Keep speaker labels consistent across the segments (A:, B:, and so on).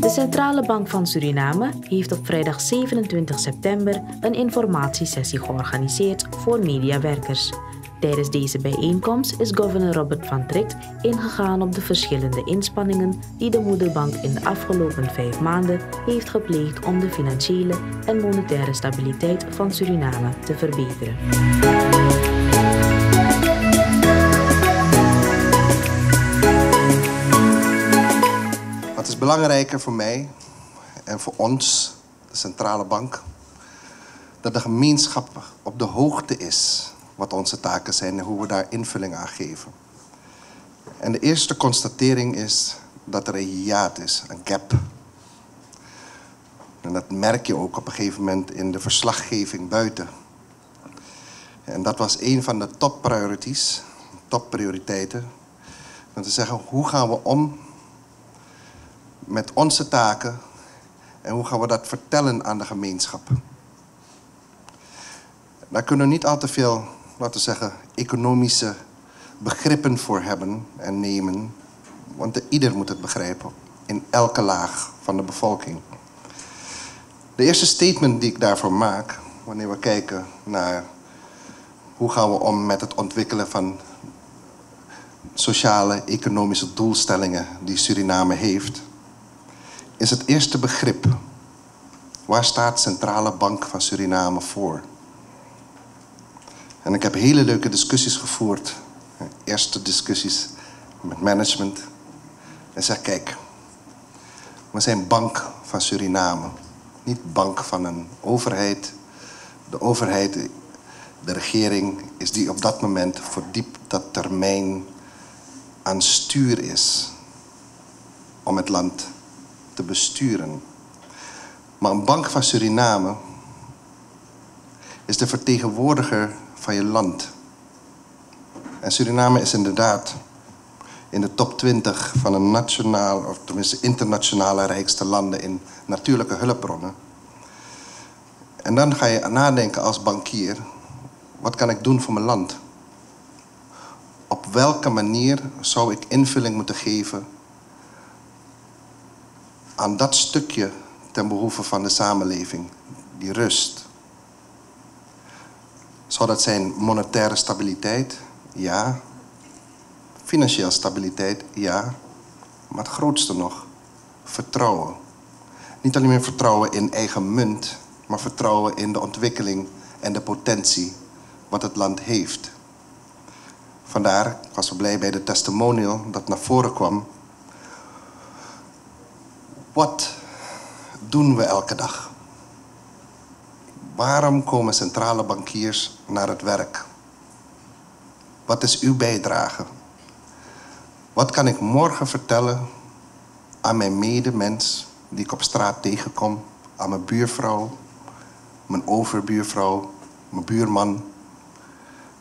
A: De Centrale Bank van Suriname heeft op vrijdag 27 september een informatiesessie georganiseerd voor mediawerkers. Tijdens deze bijeenkomst is governor Robert van Tricht ingegaan op de verschillende inspanningen die de moederbank in de afgelopen vijf maanden heeft gepleegd om de financiële en monetaire stabiliteit van Suriname te verbeteren.
B: Belangrijker voor mij en voor ons, de centrale bank, dat de gemeenschap op de hoogte is wat onze taken zijn en hoe we daar invulling aan geven. En de eerste constatering is dat er een hiaat is, een gap. En dat merk je ook op een gegeven moment in de verslaggeving buiten. En dat was een van de toppriorities, topprioriteiten. Om te zeggen, hoe gaan we om met onze taken en hoe gaan we dat vertellen aan de gemeenschap? Daar kunnen we niet al te veel laten we zeggen, economische begrippen voor hebben en nemen. Want ieder moet het begrijpen, in elke laag van de bevolking. De eerste statement die ik daarvoor maak, wanneer we kijken naar hoe gaan we om met het ontwikkelen van sociale, economische doelstellingen die Suriname heeft, is het eerste begrip. Waar staat Centrale Bank van Suriname voor? En ik heb hele leuke discussies gevoerd. Eerste discussies met management. En zeg, kijk, we zijn bank van Suriname. Niet bank van een overheid. De overheid, de regering, is die op dat moment voor diep dat termijn aan stuur is. Om het land te besturen. Maar een bank van Suriname is de vertegenwoordiger van je land. En Suriname is inderdaad in de top 20 van de nationaal, of tenminste internationale rijkste landen in natuurlijke hulpbronnen. En dan ga je nadenken als bankier, wat kan ik doen voor mijn land? Op welke manier zou ik invulling moeten geven aan dat stukje ten behoeve van de samenleving, die rust, zou dat zijn monetaire stabiliteit? Ja. Financiële stabiliteit? Ja. Maar het grootste nog, vertrouwen. Niet alleen meer vertrouwen in eigen munt, maar vertrouwen in de ontwikkeling en de potentie wat het land heeft. Vandaar, ik was blij bij de testimonial dat naar voren kwam. Wat doen we elke dag? Waarom komen centrale bankiers naar het werk? Wat is uw bijdrage? Wat kan ik morgen vertellen aan mijn medemens die ik op straat tegenkom, aan mijn buurvrouw, mijn overbuurvrouw, mijn buurman,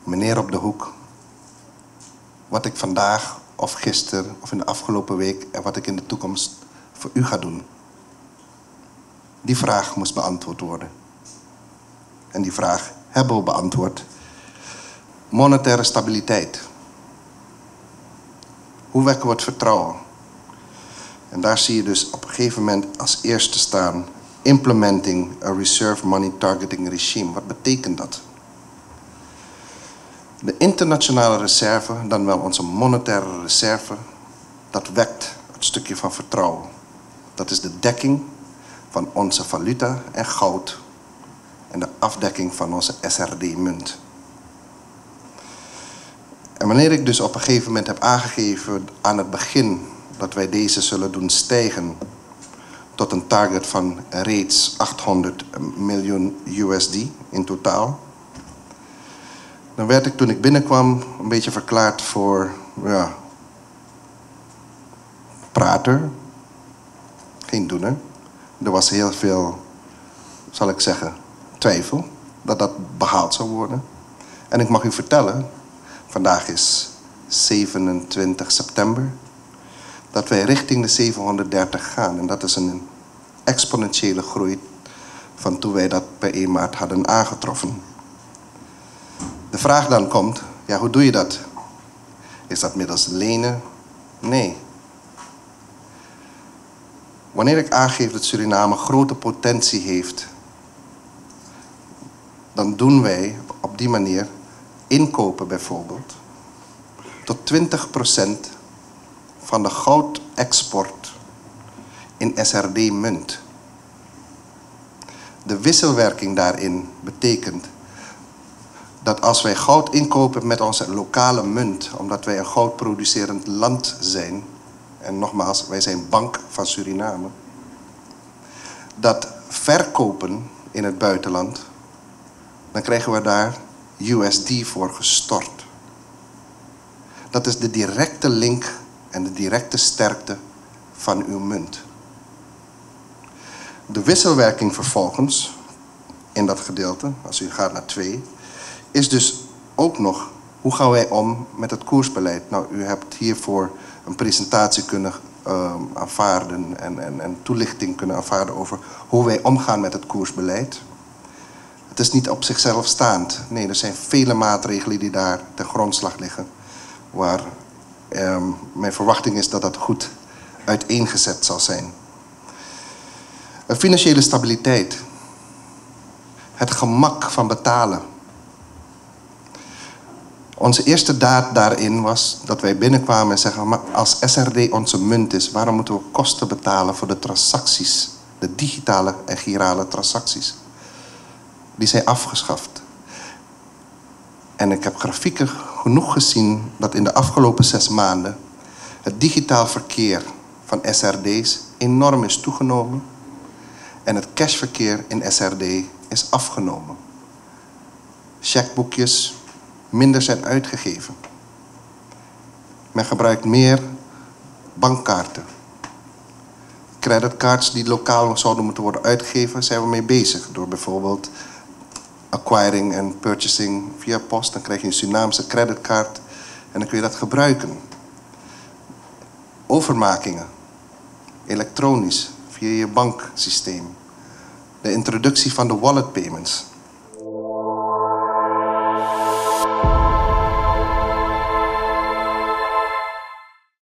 B: meneer op de hoek? Wat ik vandaag of gisteren of in de afgelopen week en wat ik in de toekomst voor u ga doen? Die vraag moest beantwoord worden. En die vraag hebben we beantwoord. Monetaire stabiliteit. Hoe wekken we het vertrouwen? En daar zie je dus op een gegeven moment als eerste staan... Implementing a Reserve Money Targeting Regime. Wat betekent dat? De internationale reserve, dan wel onze monetaire reserve... dat wekt het stukje van vertrouwen. Dat is de dekking van onze valuta en goud en de afdekking van onze SRD-munt. En wanneer ik dus op een gegeven moment heb aangegeven aan het begin dat wij deze zullen doen stijgen tot een target van reeds 800 miljoen USD in totaal, dan werd ik toen ik binnenkwam een beetje verklaard voor ja, prater, geen doener. Er was heel veel, zal ik zeggen, twijfel dat dat behaald zou worden. En ik mag u vertellen, vandaag is 27 september, dat wij richting de 730 gaan. En dat is een exponentiële groei van toen wij dat per 1 maart hadden aangetroffen. De vraag dan komt, ja, hoe doe je dat? Is dat middels lenen? Nee. Wanneer ik aangeef dat Suriname grote potentie heeft, dan doen wij op die manier inkopen bijvoorbeeld tot 20% van de goudexport in SRD-munt. De wisselwerking daarin betekent dat als wij goud inkopen met onze lokale munt, omdat wij een goudproducerend land zijn, en nogmaals, wij zijn Bank van Suriname, dat verkopen in het buitenland, dan krijgen we daar USD voor gestort. Dat is de directe link en de directe sterkte van uw munt. De wisselwerking vervolgens, in dat gedeelte, als u gaat naar 2, is dus ook nog hoe gaan wij om met het koersbeleid. Nou, u hebt hiervoor een presentatie kunnen uh, aanvaarden en, en, en toelichting kunnen aanvaarden over hoe wij omgaan met het koersbeleid. Het is niet op zichzelf staand. Nee, er zijn vele maatregelen die daar ten grondslag liggen. Waar uh, mijn verwachting is dat dat goed uiteengezet zal zijn. Financiële stabiliteit. Het gemak van betalen. Onze eerste daad daarin was dat wij binnenkwamen en zeggen: maar als SRD onze munt is, waarom moeten we kosten betalen voor de transacties, de digitale en girale transacties? Die zijn afgeschaft. En ik heb grafieken genoeg gezien dat in de afgelopen zes maanden het digitaal verkeer van SRD's enorm is toegenomen en het cashverkeer in SRD is afgenomen. Checkboekjes minder zijn uitgegeven. Men gebruikt meer bankkaarten. Creditcards die lokaal zouden moeten worden uitgegeven, zijn we mee bezig. Door bijvoorbeeld acquiring en purchasing via post. Dan krijg je een Surinaamse creditcard en dan kun je dat gebruiken. Overmakingen, elektronisch, via je banksysteem. De introductie van de wallet payments.